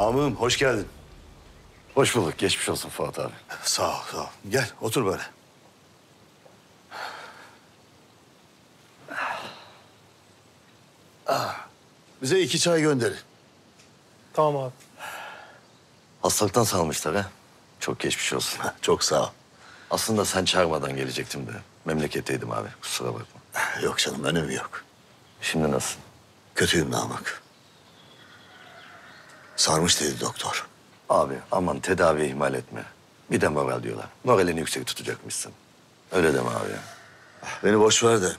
Namığım hoş geldin. Hoş bulduk. Geçmiş olsun Fuat abi. Sağ ol, sağ ol. Gel otur böyle. Ah, Bize iki çay gönderin. Tamam abi. Hastalıktan salmışlar ha. Çok geçmiş olsun. Çok sağ ol. Aslında sen çağırmadan gelecektim de. Memleketteydim abi. Kusura bakma. Yok canım önemi yok. Şimdi nasıl? Kötüyüm Namık. Sarmış dedi doktor. Abi aman tedavi ihmal etme. Bir de moral diyorlar. Moralini yüksek tutacakmışsın. Öyle deme abi. Beni boş ver de.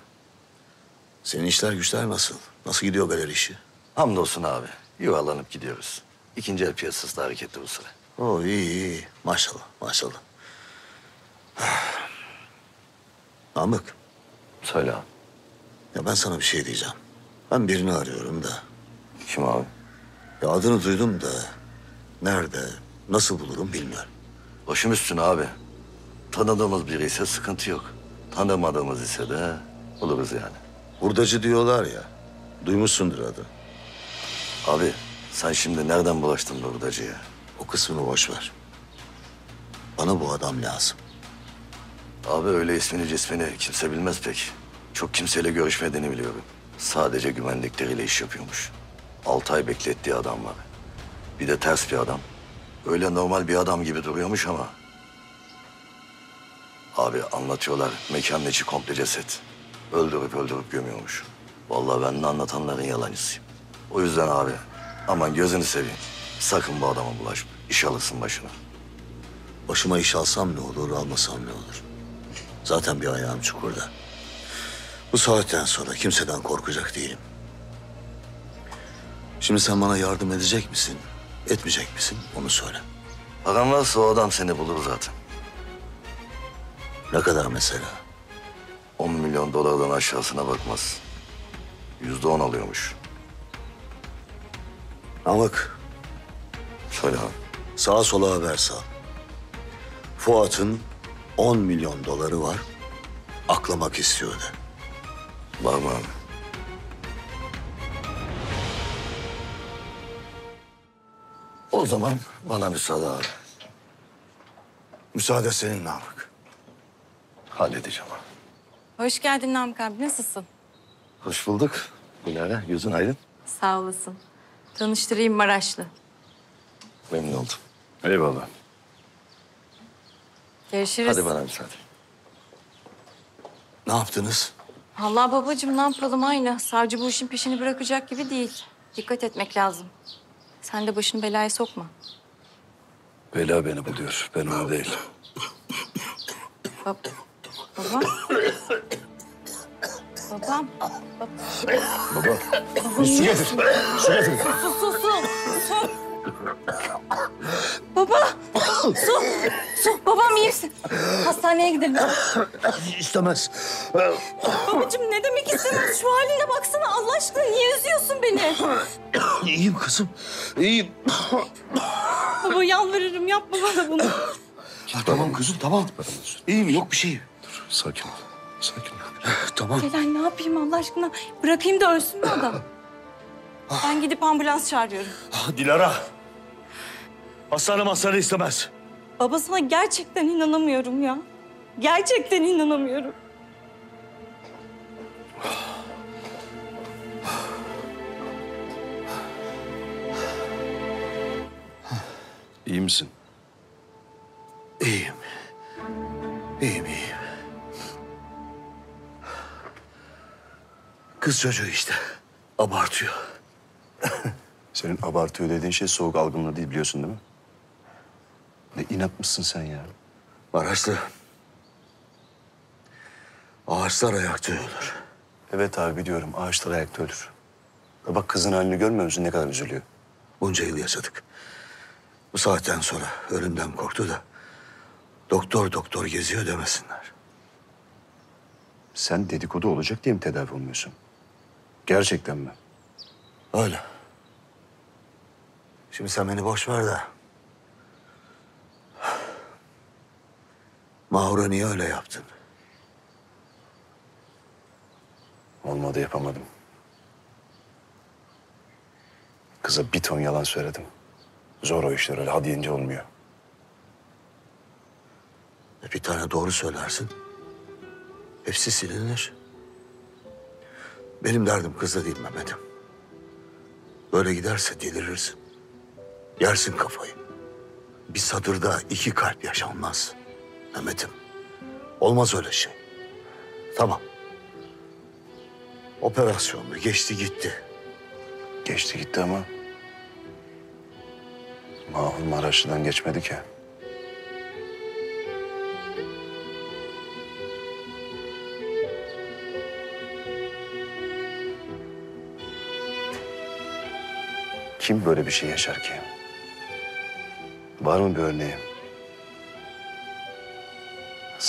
Senin işler güçler nasıl? Nasıl gidiyor galeri işi? Hamdolsun abi. Yuvarlanıp gidiyoruz. İkinci el piyasası da hareketli bu sıra. Oo iyi iyi. Maşallah maşallah. Namık. Söyle abi. Ya ben sana bir şey diyeceğim. Ben birini arıyorum da. Kim abi? Ya adını duydum da nerede, nasıl bulurum bilmiyorum. Başım üstüne abi. Tanıdığımız biri ise sıkıntı yok. Tanımadığımız ise de buluruz yani. Hurdacı diyorlar ya. Duymuşsundur adı. Abi sen şimdi nereden bulaştın bu hurdacıya? O kısmını boş ver. Bana bu adam lazım. Abi öyle ismini cismini kimse bilmez pek. Çok kimseyle görüşmediğini biliyorum. Sadece güvenlikleriyle iş yapıyormuş. Altı ay beklettiği adam var. Bir de ters bir adam. Öyle normal bir adam gibi duruyormuş ama. Abi anlatıyorlar mekanın içi komple ceset. Öldürüp öldürüp gömüyormuş. Vallahi ben de anlatanların yalancısıyım. O yüzden abi aman gözünü seveyim. Sakın bu adama bulaşma. İş alırsın başına. Başıma iş alsam ne olur, almasam ne olur. Zaten bir ayağım çukurda. Bu saatten sonra kimseden korkacak değilim. Şimdi sen bana yardım edecek misin, etmeyecek misin onu söyle. Paran varsa o adam seni bulur zaten. Ne kadar mesela? 10 milyon dolardan aşağısına bakmaz. Yüzde on alıyormuş. Namık, Söyle abi. sağa sola haber sal. Fuat'ın 10 milyon doları var. Aklamak istiyor de. Var mı abi? O zaman bana müsaade abi. Müsaade senin Namık. Halledeceğim abi. Hoş geldin Namık abi. Nasılsın? Hoş bulduk. Dilara, yüzün aydın. Sağ olasın. Tanıştırayım Maraşlı. Memnun oldum. Eyvallah. Görüşürüz. Hadi bana müsaade. Ne yaptınız? Allah babacığım ne yapalım aynı. Savcı bu işin peşini bırakacak gibi değil. Dikkat etmek lazım. Sen de başını belaya sokma. Bela beni buluyor. Ben onu değil. Bab Baba. Babam. Bab Baba. su getir. Su getir. Su, su, su. Su. Baba. Su. İyi misin? Hastaneye gidelim. İstemez. Babacığım ne demek istemem? Şu haline baksana Allah aşkına niye üzüyorsun beni? İyiyim kızım. İyiyim. Baba yalvarırım yapma bana bunu. tamam kızım tamam. İyiyim yok bir şey. Sakin ol. Sakin ol. Tamam. Celal ne yapayım Allah aşkına? Bırakayım da ölsün mü adam? Ben gidip ambulans çağırıyorum. Dilara. Hastane hastane istemez. Baba sana gerçekten inanamıyorum ya. Gerçekten inanamıyorum. İyi misin? İyiyim. İyiyim iyiyim. Kız çocuğu işte. Abartıyor. Senin abartıyor dediğin şey soğuk algınlığı değil biliyorsun değil mi? Ne inatmışsın sen ya. Maraşlı. Ağaçlar ayakta ölür. Evet abi biliyorum ağaçlar ayakta ölür. Ya bak kızın halini görmüyor musun ne kadar üzülüyor. Bunca yıl yaşadık. Bu saatten sonra ölümden korktu da... ...doktor doktor geziyor demesinler. Sen dedikodu olacak diye mi tedavi olmuyorsun? Gerçekten mi? Öyle. Şimdi sen beni boş ver de... Mahur'a niye öyle yaptın? Olmadı yapamadım. Kıza bir ton yalan söyledim. Zor o işler öyle hadi deyince olmuyor. E, Bir tane doğru söylersin. Hepsi silinir. Benim derdim kızla değil Mehmet'im. Böyle giderse delirirsin. Yersin kafayı. Bir satırda iki kalp yaşanmaz. Mehmet'im. Olmaz öyle şey. Tamam. Operasyonda geçti gitti. Geçti gitti ama... Mahur Maraşlı'dan geçmedi ki. Kim böyle bir şey yaşar ki? Var mı bir örneği?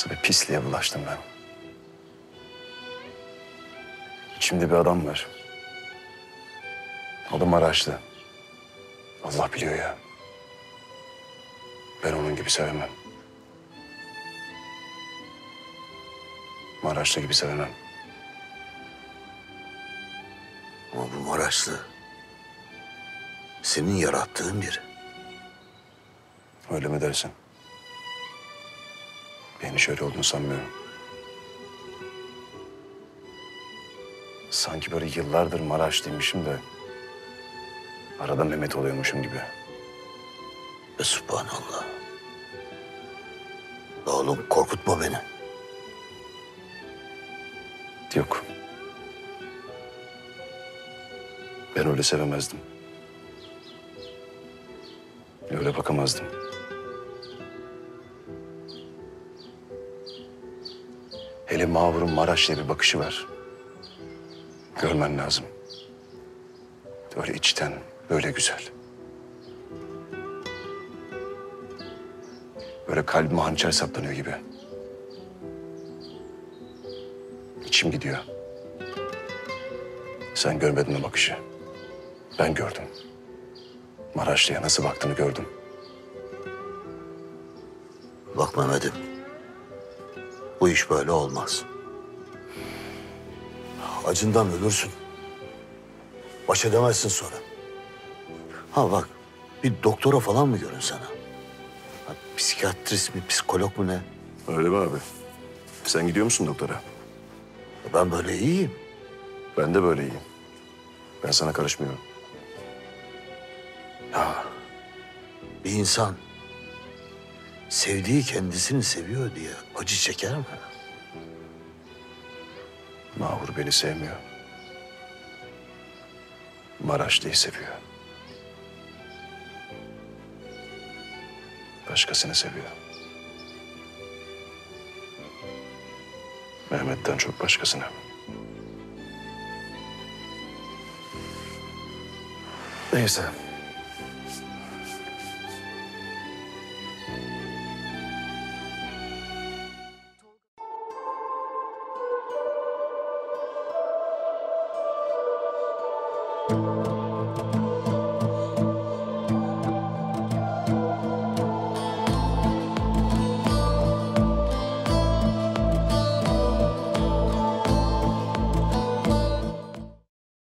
Nasıl bir pisliğe bulaştım ben. İçimde bir adam var. Da Maraşlı. Allah biliyor ya. Ben onun gibi sevemem. Maraşlı gibi sevemem. Ama bu Maraşlı senin yarattığın biri. Öyle mi dersin? Ben hiç öyle olduğunu sanmıyorum. Sanki böyle yıllardır Maraşlıymışım da... ...arada Mehmet oluyormuşum gibi. Ve subhanallah. Oğlum korkutma beni. Yok. Ben öyle sevemezdim. Öyle bakamazdım. Hele Mağrur'un Maraş'la bir bakışı var. Görmen lazım. Öyle içten, böyle güzel. Böyle kalbime hançer saplanıyor gibi. İçim gidiyor. Sen görmedin o bakışı. Ben gördüm. Maraşlı'ya nasıl baktığını gördüm. Bak Mehmet'im. Bu iş böyle olmaz. Acından ölürsün. Baş edemezsin sonra. Ha bak bir doktora falan mı görünsene? Ha, psikiyatrist mi, psikolog mu ne? Öyle mi abi? Sen gidiyor musun doktora? Ben böyle iyiyim. Ben de böyleyim. Ben sana karışmıyorum. Ya bir insan sevdiği kendisini seviyor diye acı çeker mi? Mahur beni sevmiyor. Maraşlı'yı seviyor. Başkasını seviyor. Mehmet'ten çok başkasını. Neyse. うん。